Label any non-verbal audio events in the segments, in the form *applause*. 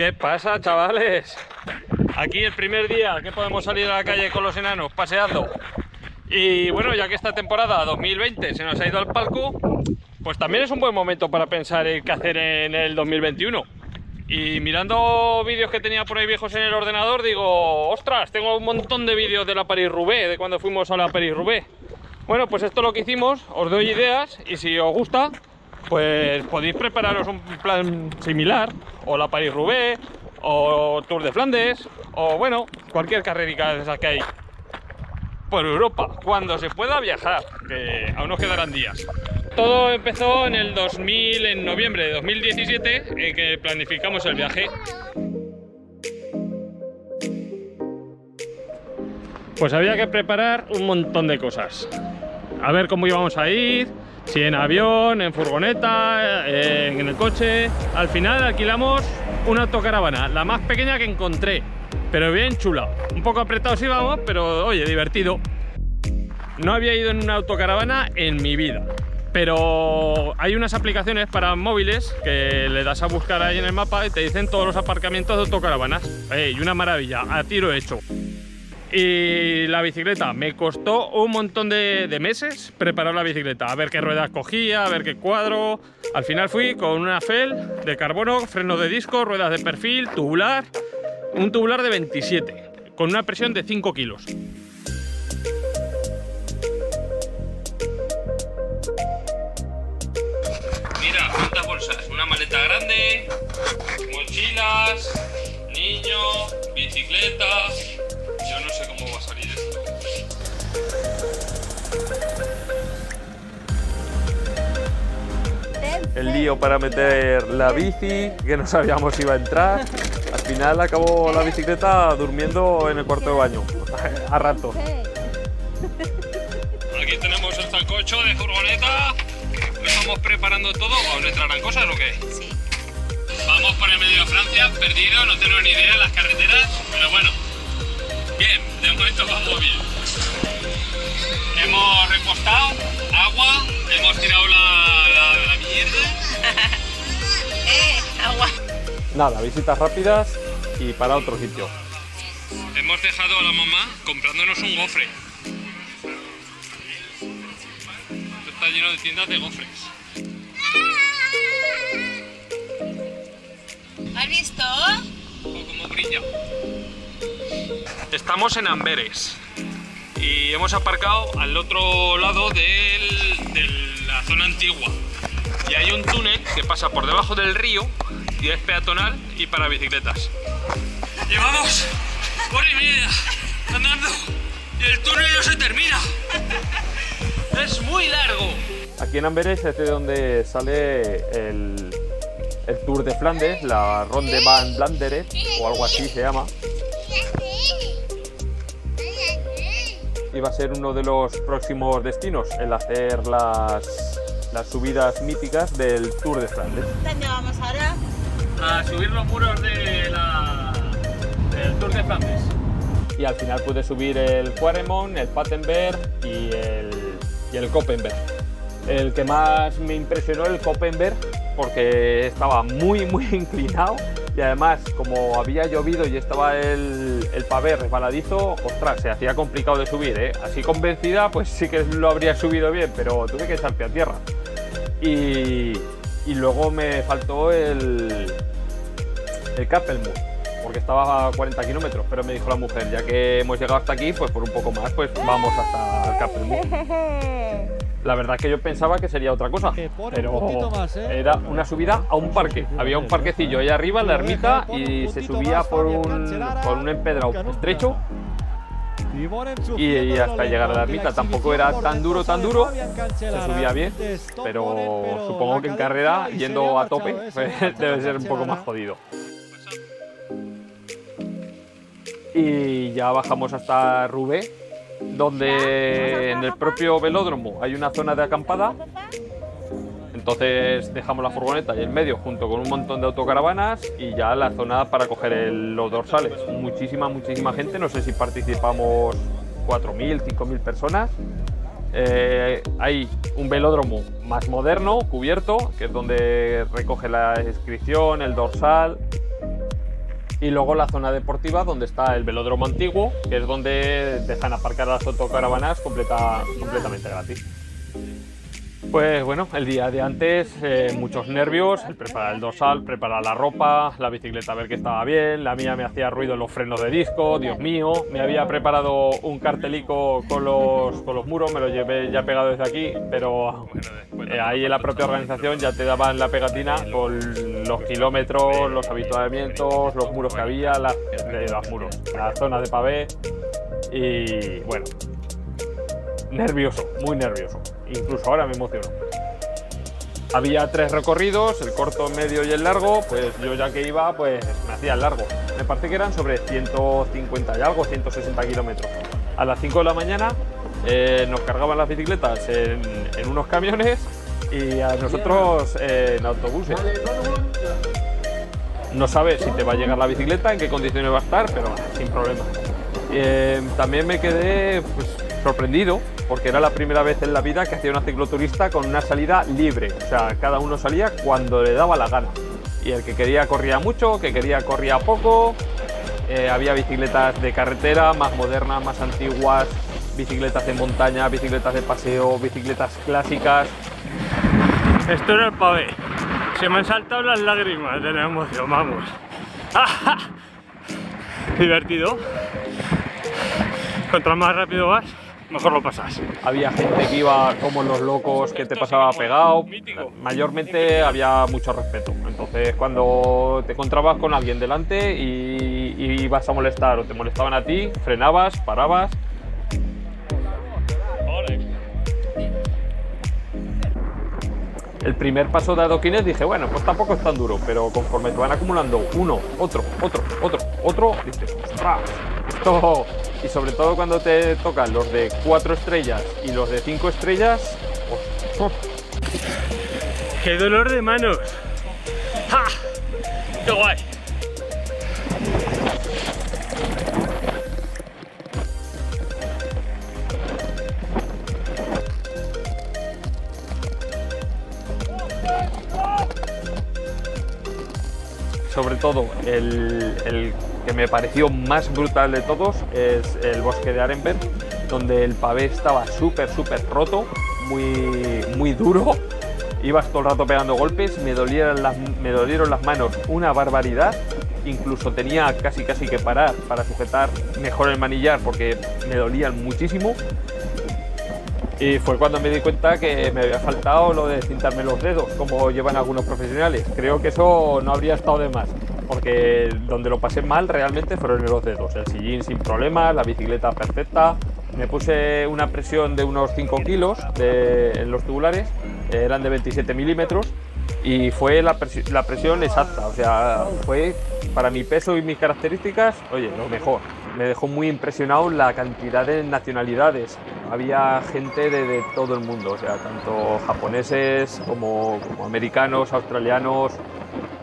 ¿Qué pasa, chavales? Aquí el primer día que podemos salir a la calle con los enanos paseando. Y bueno, ya que esta temporada 2020 se nos ha ido al palco, pues también es un buen momento para pensar en qué hacer en el 2021. Y mirando vídeos que tenía por ahí viejos en el ordenador, digo, ostras, tengo un montón de vídeos de la Paris-Roubaix, de cuando fuimos a la Paris-Roubaix. Bueno, pues esto es lo que hicimos, os doy ideas y si os gusta, pues podéis prepararos un plan similar, o la Paris-Roubaix, o Tour de Flandes, o bueno, cualquier carrerica de esas que hay por Europa, cuando se pueda viajar, que aún nos quedarán días. Todo empezó en el 2000, en noviembre de 2017, en que planificamos el viaje. Pues había que preparar un montón de cosas. A ver cómo íbamos a ir, si en avión, en furgoneta, en el coche. Al final alquilamos una autocaravana, la más pequeña que encontré, pero bien chula. Un poco apretados íbamos, pero oye, divertido. No había ido en una autocaravana en mi vida. Pero hay unas aplicaciones para móviles que le das a buscar ahí en el mapa y te dicen todos los aparcamientos de autocaravanas. y una maravilla, a tiro hecho. Y la bicicleta, me costó un montón de, meses preparar la bicicleta, a ver qué ruedas cogía, a ver qué cuadro. Al final fui con una FEL de carbono, freno de disco, ruedas de perfil, tubular, un tubular de 27, con una presión de 5 kilos. Mira, cuántas bolsas, una maleta grande, mochilas, niño, bicicleta, El lío para meter la bici, que no sabíamos si iba a entrar. Al final acabó la bicicleta durmiendo en el cuarto de baño, a rato. Aquí tenemos el zancocho de furgoneta. estamos preparando todo. ¿Aún entrarán cosas o qué? Sí. Vamos por el medio de Francia, perdido, no tengo ni idea de las carreteras, pero bueno, Bien, de momento vamos bien. Hemos repostado agua, hemos tirado la. *laughs* eh, agua. Nada, visitas rápidas y para otro sitio. Hemos dejado a la mamá comprándonos un gofre. Esto está lleno de tiendas de gofres. ¿Has visto? O como brilla. Estamos en Amberes y hemos aparcado al otro lado de la zona antigua. Y hay un túnel que pasa por debajo del río y es peatonal y para bicicletas. Llevamos hora y media andando y el túnel no se termina. Es muy largo. Aquí en Amberes es de donde sale el, el Tour de Flandes, la Ronde van Vlaanderen o algo así se llama. iba a ser uno de los próximos destinos, el hacer las, las subidas míticas del Tour de Flandes. ¿Dónde vamos ahora? A subir los muros de la, del Tour de Flandes. Y al final pude subir el Quaremont, el Pattenberg y el, y el Koppenberg. El que más me impresionó el Koppenberg porque estaba muy muy *laughs* inclinado y además como había llovido y estaba el, el pavé resbaladizo, ostras, se hacía complicado de subir, ¿eh? Así convencida, pues sí que lo habría subido bien, pero tuve que echar pie a tierra. Y, y luego me faltó el, el Kappelmut, porque estaba a 40 kilómetros, pero me dijo la mujer, ya que hemos llegado hasta aquí, pues por un poco más, pues vamos hasta el Kappelmut. *laughs* La verdad es que yo pensaba que sería otra cosa, pero ¿eh? era una subida a un parque. Había un parquecillo ahí arriba, en la ermita, y se subía por un, por un empedrado estrecho y, hasta llegar a la ermita. Tampoco era tan duro, tan duro, se subía bien, pero supongo que en carrera, yendo a tope, *laughs* debe ser un poco más jodido. Y ya bajamos hasta Rubé, donde en el propio velódromo hay una zona de acampada. Entonces dejamos la furgoneta y en medio junto con un montón de autocaravanas y ya la zona para coger los dorsales. Muchísima, muchísima gente, no sé si participamos 4.000, 5.000 personas. Eh, hay un velódromo más moderno, cubierto, que es donde recoge la inscripción, el dorsal. Y luego la zona deportiva donde está el velódromo antiguo, que es donde dejan aparcar las autocaravanas completa, completamente gratis. Pues bueno, el día de antes, eh, muchos nervios, el preparar el dorsal, preparar la ropa, la bicicleta a ver que estaba bien, la mía me hacía ruido en los frenos de disco, Dios mío, me había preparado un cartelico con los, con los muros, me lo llevé ya pegado desde aquí, pero eh, ahí en la propia organización ya te daban la pegatina con los kilómetros, los habituamientos, los muros que había, la, los muros, la zona de pavé y bueno, nervioso, muy nervioso incluso ahora me emociono. Había tres recorridos, el corto, el medio y el largo, pues yo ya que iba, pues me hacía el largo. Me parece que eran sobre 150 y algo, 160 kilómetros. A las 5 de la mañana eh, nos cargaban las bicicletas en, unos camiones y a nosotros en autobuses. No sabes si te va a llegar la bicicleta, en qué condiciones va a estar, pero sin problema. Eh, también me quedé pues, sorprendido porque era la primera vez en la vida que hacía una cicloturista con una salida libre, o sea, cada uno salía cuando le daba la gana. Y el que quería corría mucho, que quería corría poco, eh, había bicicletas de carretera más modernas, más antiguas, bicicletas de montaña, bicicletas de paseo, bicicletas clásicas. Esto era el pavé. Se me han saltado las lágrimas de la emoción, vamos. *laughs* Divertido. Contra más rápido vas, mejor lo pasas. Había gente que iba como los locos, que te pasaba pegado. Mayormente había mucho respeto. Entonces, cuando te encontrabas con alguien delante y, y ibas a molestar o te molestaban a ti, frenabas, parabas. El primer paso de adoquines dije, bueno, pues tampoco es tan duro, pero conforme te van acumulando uno, otro, otro, otro, otro, dices, ¡ostras! Esto y sobre todo cuando te tocan los de 4 estrellas y los de 5 estrellas. Oh. ¡Qué dolor de manos! ¡Ja! ¡Qué guay! Sobre todo el, el que me pareció más brutal de todos es el bosque de Arenberg, donde el pavé estaba súper, súper roto, muy, muy duro. Ibas todo el rato pegando golpes, me, dolieron las, me dolieron las manos una barbaridad. Incluso tenía casi casi que parar para sujetar mejor el manillar porque me dolían muchísimo. Y fue cuando me di cuenta que me había faltado lo de cintarme los dedos, como llevan algunos profesionales. Creo que eso no habría estado de más porque donde lo pasé mal realmente fueron los dedos. El sillín sin problemas, la bicicleta perfecta. Me puse una presión de unos 5 kilos en los tubulares, eran de 27 milímetros y fue la, la, presión exacta, o sea, fue para mi peso y mis características, oye, lo mejor. Me dejó muy impresionado la cantidad de nacionalidades. Había gente de, de todo el mundo, o sea, tanto japoneses como, como americanos, australianos,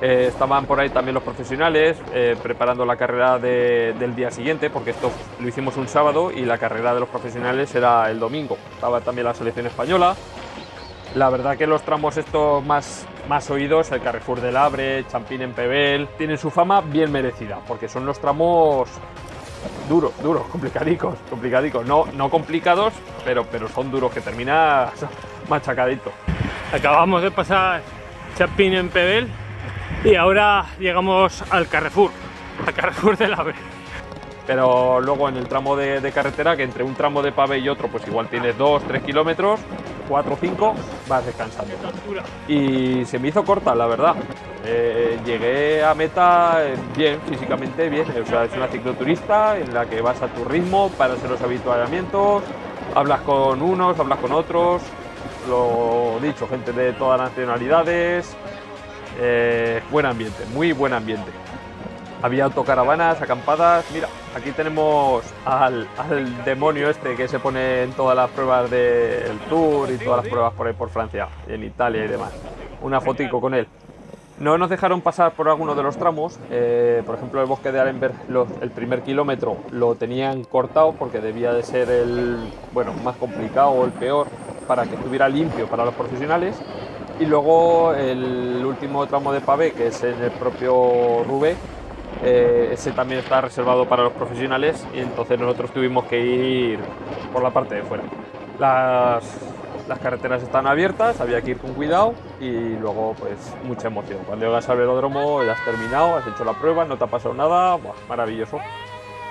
eh, estaban por ahí también los profesionales eh, preparando la carrera del día siguiente, porque esto lo hicimos un sábado y la carrera de los profesionales era el domingo. Estaba también la selección española. La verdad que los tramos estos más, más oídos, el Carrefour del Abre, Champín en Pebel, tienen su fama bien merecida, porque son los tramos duros, duros, *laughs* complicadicos, complicadicos. No, no complicados, pero, pero son duros, que termina *laughs* machacadito. Acabamos de pasar Champín en Pebel y ahora llegamos al Carrefour, al Carrefour del Ave. Pero luego en el tramo de, carretera, que entre un tramo de pave y otro, pues igual tienes 2, 3 kilómetros, 4 o 5, vas descansando. Y se me hizo corta, la verdad. Eh, llegué a meta bien, físicamente bien. O sea, es una cicloturista en la que vas a tu ritmo para hacer los habituallamientos, hablas con unos, hablas con otros. Lo dicho, gente de todas las nacionalidades, eh, buen ambiente, muy buen ambiente. Había autocaravanas, acampadas. Mira, aquí tenemos al, demonio este que se pone en todas las pruebas del Tour y todas las pruebas por ahí por Francia, en Italia y demás. Una fotico con él. No nos dejaron pasar por alguno de los tramos. Eh, por ejemplo, el bosque de Arenberg, el primer kilómetro lo tenían cortado porque debía de ser el bueno, más complicado o el peor para que estuviera limpio para los profesionales. Y luego el último tramo de pavé, que es en el propio Rubé, eh, ese también está reservado para los profesionales y entonces nosotros tuvimos que ir por la parte de fuera. Las, las carreteras están abiertas, había que ir con cuidado y luego pues mucha emoción. Cuando llegas al velódromo ya has terminado, has hecho la prueba, no te ha pasado nada, ¡buah! maravilloso.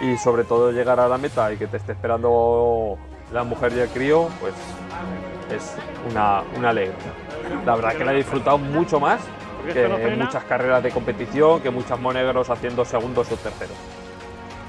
Y sobre todo llegar a la meta y que te esté esperando la mujer y el crío, pues es una, una alegría. La verdad que la he disfrutado mucho más que en muchas carreras de competición, que muchas monegros haciendo segundos o terceros.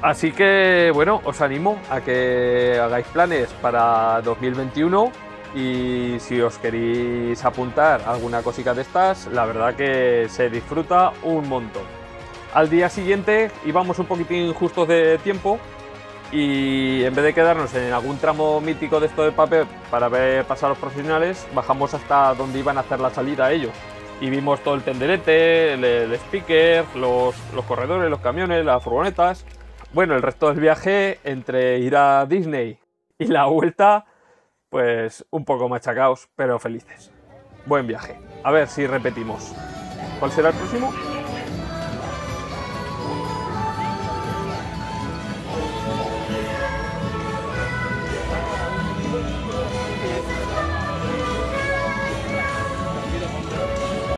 Así que bueno, os animo a que hagáis planes para 2021 y si os queréis apuntar alguna cosita de estas, la verdad que se disfruta un montón. Al día siguiente íbamos un poquitín justos de tiempo y en vez de quedarnos en algún tramo mítico de esto de papel para ver pasar a los profesionales, bajamos hasta donde iban a hacer la salida ellos. Y vimos todo el tenderete, el, el speaker, los, los corredores, los camiones, las furgonetas. Bueno, el resto del viaje entre ir a Disney y la vuelta, pues un poco machacaos, pero felices. Buen viaje. A ver si repetimos. ¿Cuál será el próximo?